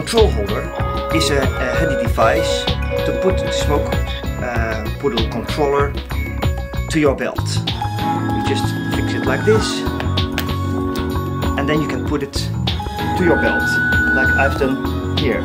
control holder is a, a handy device to put the smoke uh, Poodle controller to your belt. You just fix it like this and then you can put it to your belt like I've done here.